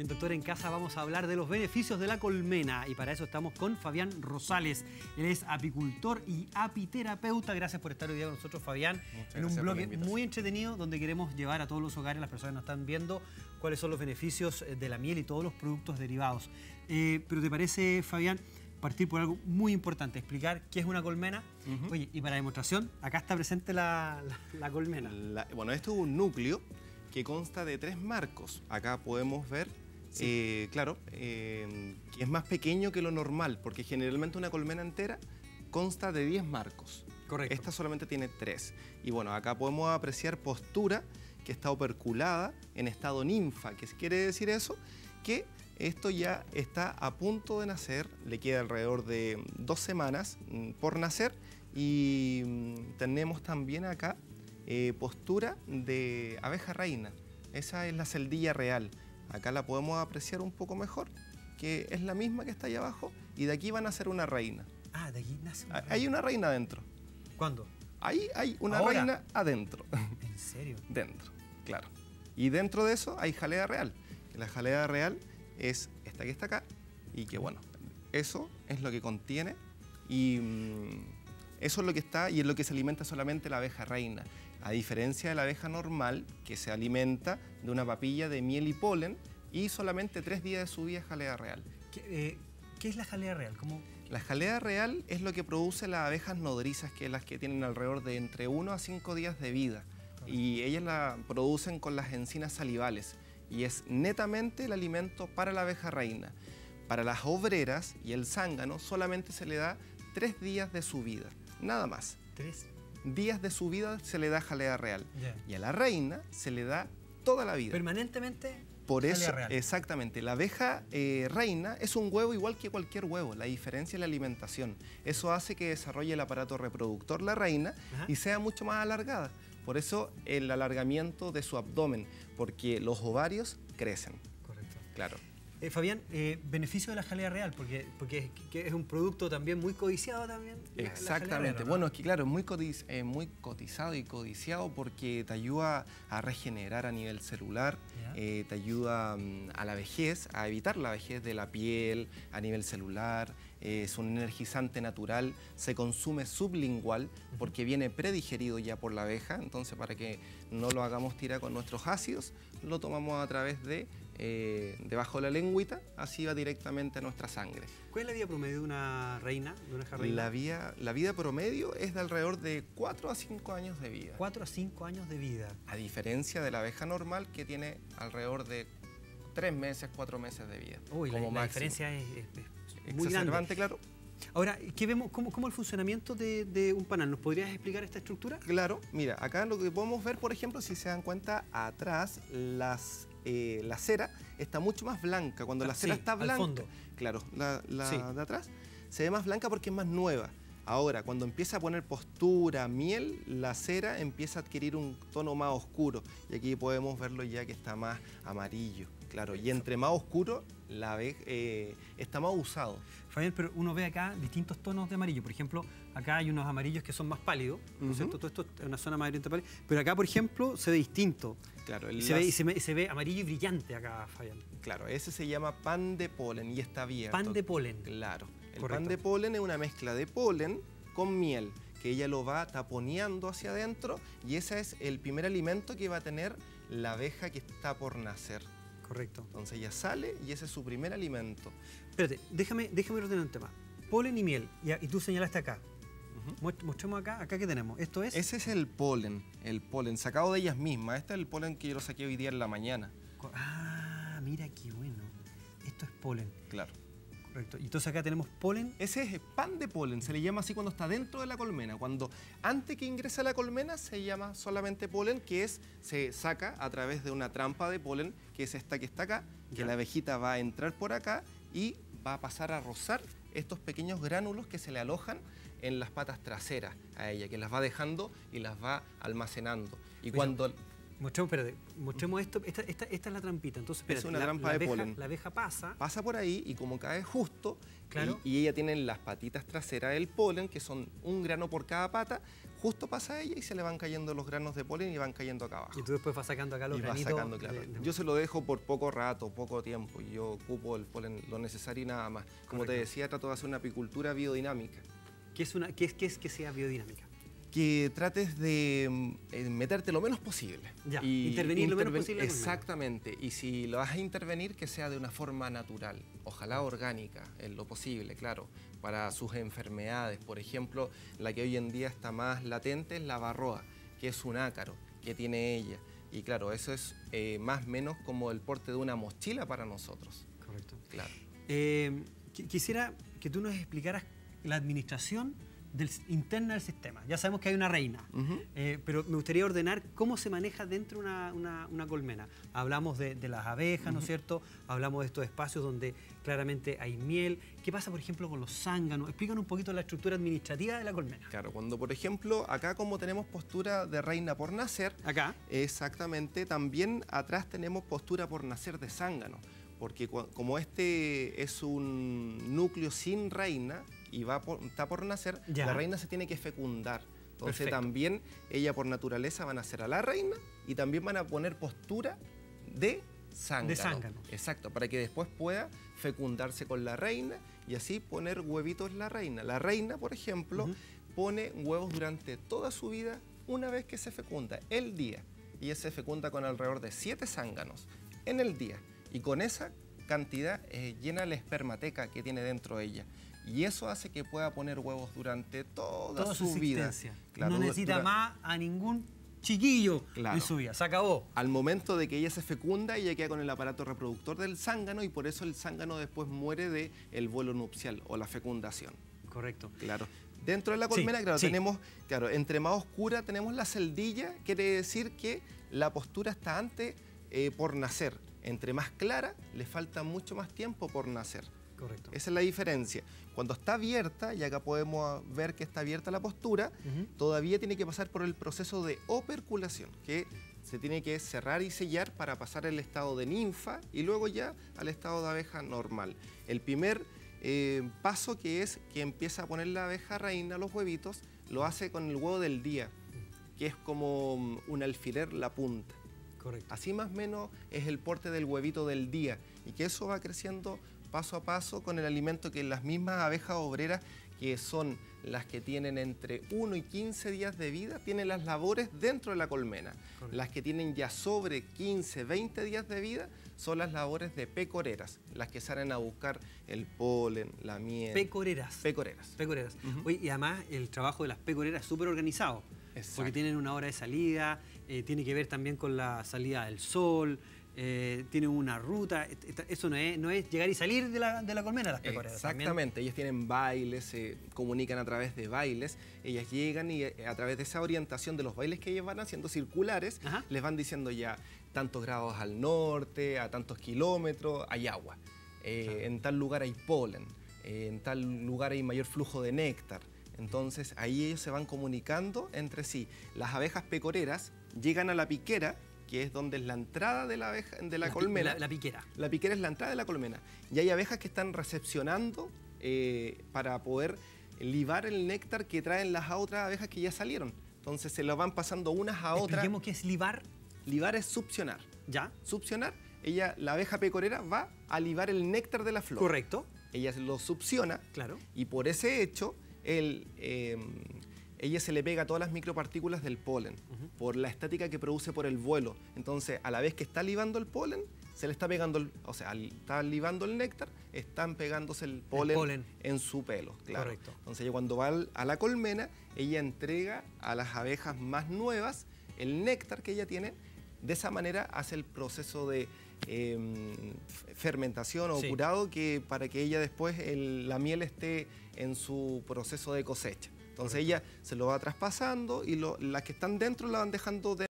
Y en Doctor en Casa vamos a hablar de los beneficios de la colmena y para eso estamos con Fabián Rosales. Él es apicultor y apiterapeuta. Gracias por estar hoy día con nosotros, Fabián, en un bloque muy entretenido donde queremos llevar a todos los hogares, las personas que nos están viendo, cuáles son los beneficios de la miel y todos los productos derivados. Eh, pero ¿te parece, Fabián, partir por algo muy importante, explicar qué es una colmena. Oye, y para demostración, acá está presente la, colmena. bueno, esto es un núcleo que consta de tres marcos. Acá podemos ver, eh, claro, eh, es más pequeño que lo normal, porque generalmente una colmena entera consta de 10 marcos. Correcto. Esta solamente tiene tres. Y bueno, acá podemos apreciar postura que está operculada en estado ninfa. ¿Qué quiere decir eso? Que esto ya está a punto de nacer, le queda alrededor de dos semanas mm, por nacer y mm, tenemos también acá eh, postura de abeja reina. Esa es la celdilla real. Acá la podemos apreciar un poco mejor, que es la misma que está ahí abajo y de aquí van a ser una reina. Ah, de aquí nace una reina. Hay una reina adentro. ¿Cuándo? Ahí hay una reina adentro. ¿En serio? dentro, claro. Y dentro de eso hay jalea real. La jalea real es esta que está acá y que bueno, eso es lo que contiene y mm, eso es lo que está y es lo que se alimenta solamente la abeja reina, a diferencia de la abeja normal que se alimenta de una papilla de miel y polen y solamente tres días de su vida jalea real. ¿Qué, eh, es la jalea real? ¿Cómo? La jalea real es lo que produce las abejas nodrizas, que es las que tienen alrededor de entre 1 a 5 días de vida. Y ellas la producen con las encinas salivales y es netamente el alimento para la abeja reina. Para las obreras y el zángano solamente se le da tres días de su vida, nada más. ¿Tres? Días de su vida se le da jalea real. Y a la reina se le da toda la vida. ¿Permanentemente? Por eso, exactamente, la abeja eh, reina es un huevo igual que cualquier huevo, la diferencia es la alimentación. Eso hace que desarrolle el aparato reproductor la reina y sea mucho más alargada. Por eso el alargamiento de su abdomen, porque los ovarios crecen. Correcto. Claro. Eh, Fabián, eh, beneficio de la jalea real, porque, porque es, un producto también muy codiciado también. Exactamente. Bueno, es que claro, es muy, eh, muy cotizado y codiciado porque te ayuda a regenerar a nivel celular, te ayuda mm, a la vejez, a evitar la vejez de la piel a nivel celular, es un energizante natural, se consume sublingual porque viene predigerido ya por la abeja, entonces para que no lo hagamos tirar con nuestros ácidos, lo tomamos a través de eh, debajo de la lengüita, así va directamente a nuestra sangre. ¿Cuál es la vida promedio de una reina, de una reina? La, vida, la vida promedio es de alrededor de 4 a 5 años de vida. 4 a 5 años de vida. A diferencia de la abeja normal que tiene alrededor de 3 meses, 4 meses de vida. Uy, la, diferencia es, muy grande. claro. Ahora, ¿qué vemos? ¿Cómo, cómo el funcionamiento de, un panal? ¿Nos podrías explicar esta estructura? Claro, mira, acá lo que podemos ver, por ejemplo, si se dan cuenta, atrás las eh, la cera está mucho más blanca. Cuando la ah, cera está blanca, fondo. claro, la, de atrás se ve más blanca porque es más nueva. Ahora, cuando empieza a poner postura, miel, la cera empieza a adquirir un tono más oscuro. Y aquí podemos verlo ya que está más amarillo. Claro, y entre más oscuro, la ve, eh, está más usado. Fabián, pero uno ve acá distintos tonos de amarillo. Por ejemplo, acá hay unos amarillos que son más pálidos, ¿no es cierto? Todo esto es una zona más pálida. Pero acá, por ejemplo, se ve distinto. Claro, y se, ve, se, ve, amarillo y brillante acá, Fabián. Claro, ese se llama pan de polen y está abierto. Pan de polen. Claro. El pan de polen es una mezcla de polen con miel que ella lo va taponeando hacia adentro y ese es el primer alimento que va a tener la abeja que está por nacer. Correcto. Entonces ella sale y ese es su primer alimento. Espérate, déjame, déjame ordenar un tema. Polen y miel, y, tú señalaste acá. Mostremos acá, acá que tenemos. Esto es. Ese es el polen, el polen sacado de ellas mismas. Este es el polen que yo lo saqué hoy día en la mañana. Ah, mira qué bueno. Esto es polen. Claro. Correcto. Y entonces acá tenemos polen. Ese es pan de polen, se le llama así cuando está dentro de la colmena. Cuando antes que ingresa a la colmena se llama solamente polen, que es se saca a través de una trampa de polen, que es esta que está acá, que la abejita va a entrar por acá y va a pasar a rozar estos pequeños gránulos que se le alojan en las patas traseras a ella, que las va dejando y las va almacenando. Y cuando Mostremos, espérate, mostremos esto. Esta, esta, esta, es la trampita. Entonces, es una trampa de polen. La abeja pasa. Pasa por ahí y como cae justo, claro. y, ella tiene las patitas traseras del polen, que son un grano por cada pata, justo pasa a ella y se le van cayendo los granos de polen y van cayendo acá abajo. Y tú después vas sacando acá los y granitos. Sacando, claro. Yo se lo dejo por poco rato, poco tiempo. Y yo ocupo el polen lo necesario y nada más. Como te decía, trato de hacer una apicultura biodinámica. ¿Qué es, una, qué es, qué es que sea biodinámica? Que trates de mm, meterte lo menos posible. Ya, intervenir lo menos posible. Exactamente. Y si lo vas a intervenir, que sea de una forma natural, ojalá orgánica, en lo posible, claro, para sus enfermedades. Por ejemplo, la que hoy en día está más latente es la barroa, que es un ácaro que tiene ella. Y claro, eso es eh, más o menos como el porte de una mochila para nosotros. Correcto. Claro. Eh, quisiera que tú nos explicaras la administración del, interna del sistema. Ya sabemos que hay una reina, eh, pero me gustaría ordenar cómo se maneja dentro de una, colmena. Hablamos de, las abejas, ¿no es cierto? Hablamos de estos espacios donde claramente hay miel. ¿Qué pasa, por ejemplo, con los zánganos? Explícanos un poquito la estructura administrativa de la colmena. Claro, cuando, por ejemplo, acá como tenemos postura de reina por nacer, acá, exactamente, también atrás tenemos postura por nacer de zángano porque como este es un núcleo sin reina, y va está por nacer, la reina se tiene que fecundar. Entonces también ella por naturaleza va a nacer a la reina y también van a poner postura de zángano. De zángano. Exacto, para que después pueda fecundarse con la reina y así poner huevitos la reina. La reina, por ejemplo, pone huevos durante toda su vida una vez que se fecunda, el día. Y ella se fecunda con alrededor de siete zánganos en el día. Y con esa cantidad eh, llena la espermateca que tiene dentro de ella. Y eso hace que pueda poner huevos durante toda, su, vida. no necesita más a ningún chiquillo en su vida, se acabó. Al momento de que ella se fecunda, ella queda con el aparato reproductor del zángano y por eso el zángano después muere del el vuelo nupcial o la fecundación. Correcto. Claro. Dentro de la colmena, claro, tenemos, claro, entre más oscura tenemos la celdilla, quiere decir que la postura está antes eh, por nacer. Entre más clara, le falta mucho más tiempo por nacer. Correcto. Esa es la diferencia. Cuando está abierta, y acá podemos ver que está abierta la postura, todavía tiene que pasar por el proceso de operculación, que se tiene que cerrar y sellar para pasar el estado de ninfa y luego ya al estado de abeja normal. El primer eh, paso que es que empieza a poner la abeja reina los huevitos, lo hace con el huevo del día, que es como un alfiler la punta. Correcto. Así más o menos es el porte del huevito del día y que eso va creciendo paso a paso con el alimento que las mismas abejas obreras, que son las que tienen entre 1 y 15 días de vida, tienen las labores dentro de la colmena. Las que tienen ya sobre 15, 20 días de vida son las labores de pecoreras, las que salen a buscar el polen, la miel. Pecoreras. Pecoreras. Pecoreras. y además el trabajo de las pecoreras es súper organizado. Porque tienen una hora de salida, eh, tiene que ver también con la salida del sol, eh, tienen una ruta. Eso no es, no es llegar y salir de la, de la colmena las pecoreras. Exactamente, ellas tienen bailes, se comunican a través de bailes. Ellas llegan y eh, a través de esa orientación de los bailes que ellas van haciendo circulares, les van diciendo ya tantos grados al norte, a tantos kilómetros, hay agua. Eh, en tal lugar hay polen, en tal lugar hay mayor flujo de néctar. Entonces ahí ellos se van comunicando entre sí. Las abejas pecoreras llegan a la piquera que es donde es la entrada de la, abeja, de la, colmena. La, piquera. La piquera es la entrada de la colmena. Y hay abejas que están recepcionando eh, para poder libar el néctar que traen las otras abejas que ya salieron. Entonces se lo van pasando unas a otras. Expliquemos qué es libar. Libar es succionar. ¿Ya? Succionar. Ella, la abeja pecorera, va a libar el néctar de la flor. Correcto. Ella lo succiona. Claro. Y por ese hecho, el, eh, ella se le pega todas las micropartículas del polen por la estática que produce por el vuelo. Entonces, a la vez que está libando el polen, se le está pegando, o sea, está libando el néctar, están pegándose el polen, en su pelo. Claro. Correcto. Entonces, ella cuando va a la colmena, ella entrega a las abejas más nuevas el néctar que ella tiene. De esa manera hace el proceso de em, fermentación o curado que para que ella después la miel esté en su proceso de cosecha. Entonces ella se lo va traspasando y las que están dentro la van dejando de